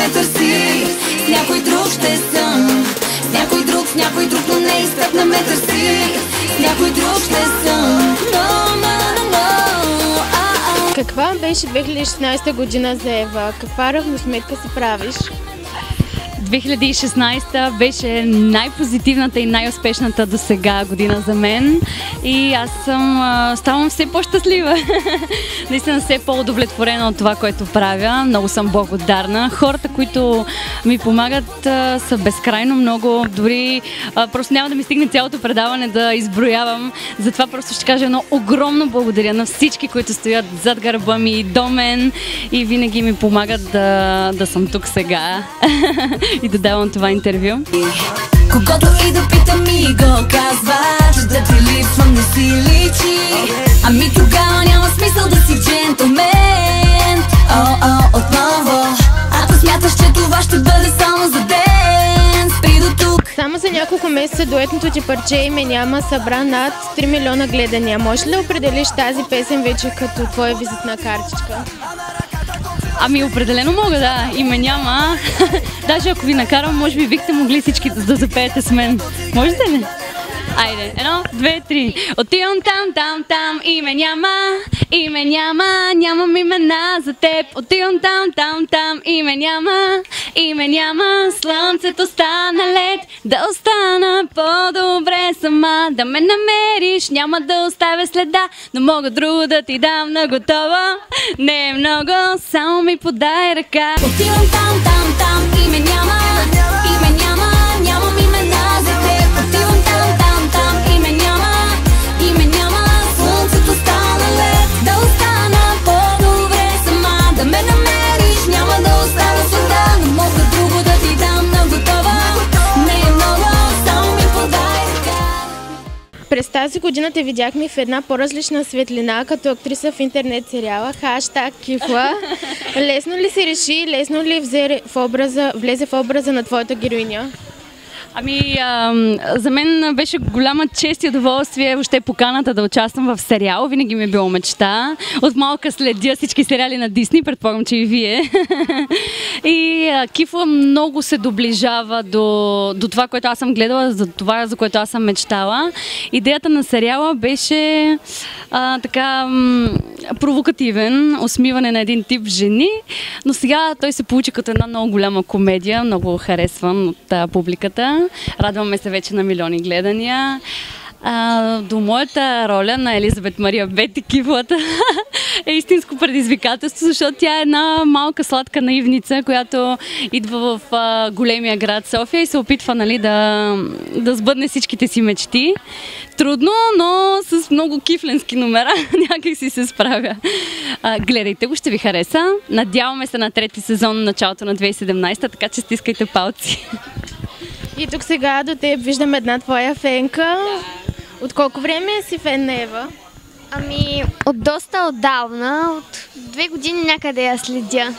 ме търси С някой друг ще съм С някой друг, с някой друг, но не и с теб ме търси С някой друг ще съм No, no. Каква беше 2016 година за Ева? Каква равносметка си правиш? 2016 беше най-позитивната и най-успешната до сега година за мен и аз съм, ставам все по-щастлива. Наистина все по-удовлетворена от това, което правя. Много съм благодарна. Хората, които ми помагат са безкрайно много. Дори просто няма да ми стигне цялото предаване да изброявам. Затова просто ще кажа едно огромно благодаря на всички, които стоят зад гърба ми и до мен и винаги ми помагат да, да съм тук сега. и да давам това интервю. Когато и да питам и го казваш Да ти липсвам не си личи Ами тогава няма смисъл да си джентлмен О, о, отново Ако смяташ, че това ще бъде само за ден Спри до тук Само за няколко месеца дуетното ти парче име няма събра над 3 милиона гледания. Може ли да определиш тази песен вече като твоя визитна картичка? Ами определено мога, да. И ме няма. Даже ако ви накарам, може би бихте могли всички да, запеете с мен. Можете ли? Айде, едно, две, три. Отивам там, там, там и ме няма, и ме няма, нямам имена за теб. Отивам там, там, там и ме няма, и ме няма. Слънцето стана лед, да остана по-добре сама, да ме намериш, няма да оставя следа, но мога друго да ти дам на готова. Не е много, само ми подай ръка. Отивам там, там, там и ме няма тази година те видяхме в една по-различна светлина, като актриса в интернет сериала Хаштаг Кифла. Лесно ли си реши, лесно ли взе в образа, влезе в образа на твоята героиня? Ами, ам, за мен беше голяма чест и удоволствие въобще поканата да участвам в сериал. Винаги ми е било мечта. От малка следя всички сериали на Дисни, предполагам, че и вие. и а, Кифла много се доближава до, до това, което аз съм гледала, за това, за което аз съм мечтала. Идеята на сериала беше а, така провокативен, усмиване на един тип жени, но сега той се получи като една много голяма комедия, много харесван от а, публиката. Радваме се вече на милиони гледания. А, до моята роля на Елизабет Мария Бети Кивлата е истинско предизвикателство, защото тя е една малка сладка наивница, която идва в а, големия град София и се опитва нали, да, да сбъдне всичките си мечти. Трудно, но с много кифленски номера някак си се справя. А, гледайте го, ще ви хареса. Надяваме се на трети сезон, началото на 2017, така че стискайте палци. И тук сега до теб виждам една твоя фенка. От колко време си фен на Ева? Ами, от доста отдавна, от две години някъде я следя.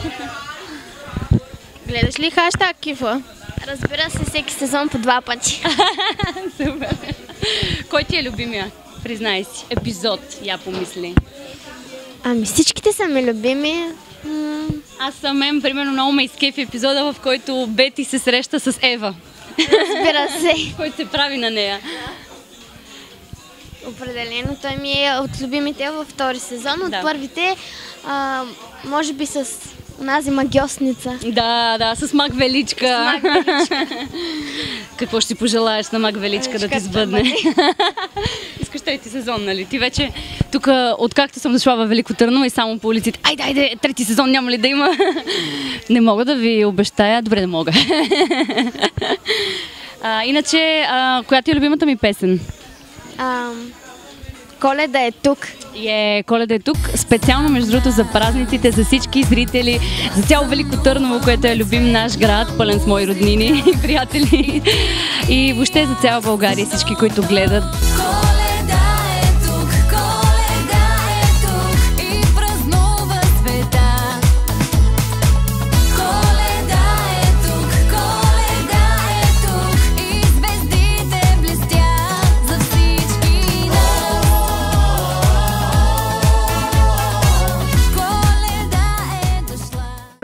Гледаш ли хаштаг Кифла? Разбира се, всеки сезон по два пъти. Супер. Кой ти е любимия? Признай си. Епизод, я помисли. Ами, всичките са ми любими. Аз съм мен, примерно, много ме изкефи епизода, в който Бети се среща с Ева, Разбира се. който се прави на нея. Определено, той ми е от любимите във втори сезон. От Да. първите, а, може би с онази магиосница. Да, да, с Мак Величка. С Мак Какво ще пожелаеш на Мак Величка да ти сбъдне? Искаш трети сезон, нали? Ти вече тук, откакто съм дошла във Велико Търново и само по улиците, айде, айде, трети сезон няма ли да има? Не мога да ви обещая, добре да мога. а, иначе, а, коя ти е любимата ми песен? А, Коледа е тук. Е, Коледа е тук, специално между другото за празниците, за всички зрители, за цяло Велико Търново, което е любим наш град, пълен с мои роднини и приятели. И въобще за цяла България, всички, които гледат.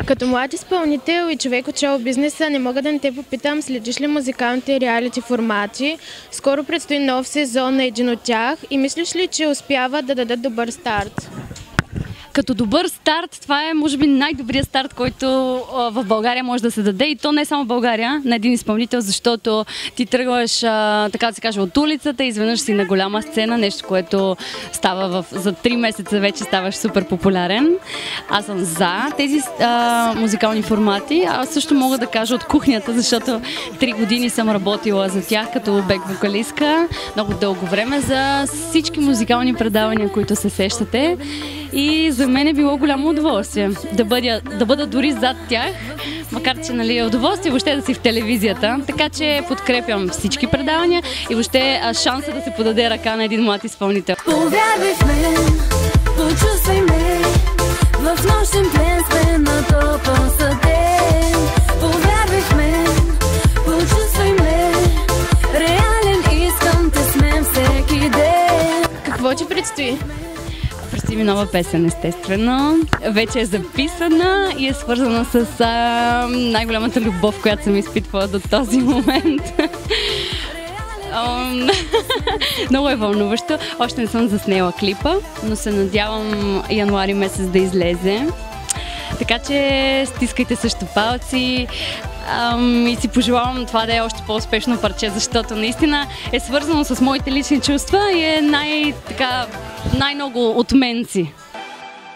Като млад изпълнител и човек от шоу бизнеса не мога да не те попитам, следиш ли музикалните реалити формати? Скоро предстои нов сезон на един от тях и мислиш ли, че успяват да дадат добър старт? Като добър старт, това е може би най-добрият старт, който в България може да се даде. И то не само в България, на един изпълнител, защото ти тръгваш, така да се каже, от улицата, изведнъж си на голяма сцена, нещо, което става в, за 3 месеца вече ставаш супер популярен. Аз съм за тези а, музикални формати. Аз също мога да кажа от кухнята, защото 3 години съм работила за тях като бек-вокалистка, много дълго време за всички музикални предавания, които се сещате. И за мен е било голямо удоволствие да бъда, да бъда дори зад тях, макар че нали, е удоволствие въобще да си в телевизията. Така че подкрепям всички предавания и въобще шанса да се подаде ръка на един млад изпълнител. Повярвай в мен, Предстои ми нова песен, естествено. Вече е записана и е свързана с а, най-голямата любов, която съм изпитвала до този момент. Много е вълнуващо. Още не съм заснела клипа, но се надявам януари месец да излезе. Така че стискайте също палци ам, и си пожелавам това да е още по-успешно парче, защото наистина е свързано с моите лични чувства и е най- така, най-много от мен си.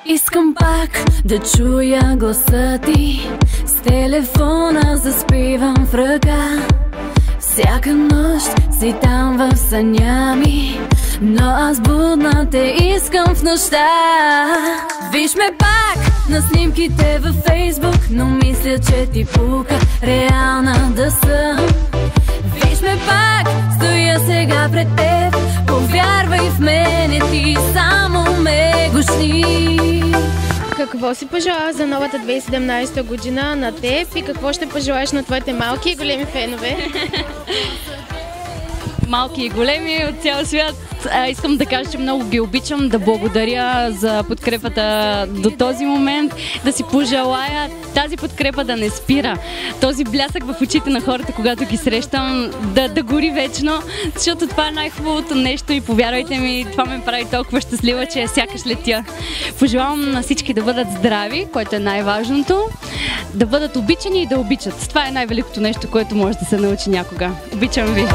Искам пак да чуя гласа ти. С телефона заспивам в ръка. Всяка нощ си там в съня ми. Но аз будна те искам в нощта. Виж ме пак на снимките във фейсбук Но мисля, че ти пука реална да съм Виж ме пак, стоя сега пред теб Повярвай в мене, ти само ме гушни Какво си пожелава за новата 2017 година на теб и какво ще пожелаеш на твоите малки и големи фенове? малки и големи от цял свят. Искам да кажа, че много ги обичам, да благодаря за подкрепата до този момент, да си пожелая тази подкрепа да не спира. Този блясък в очите на хората, когато ги срещам, да, да гори вечно, защото това е най-хубавото нещо и повярвайте ми, това ме прави толкова щастлива, че сякаш летя. Пожелавам на всички да бъдат здрави, което е най-важното, да бъдат обичани и да обичат. Това е най-великото нещо, което може да се научи някога. Обичам ви!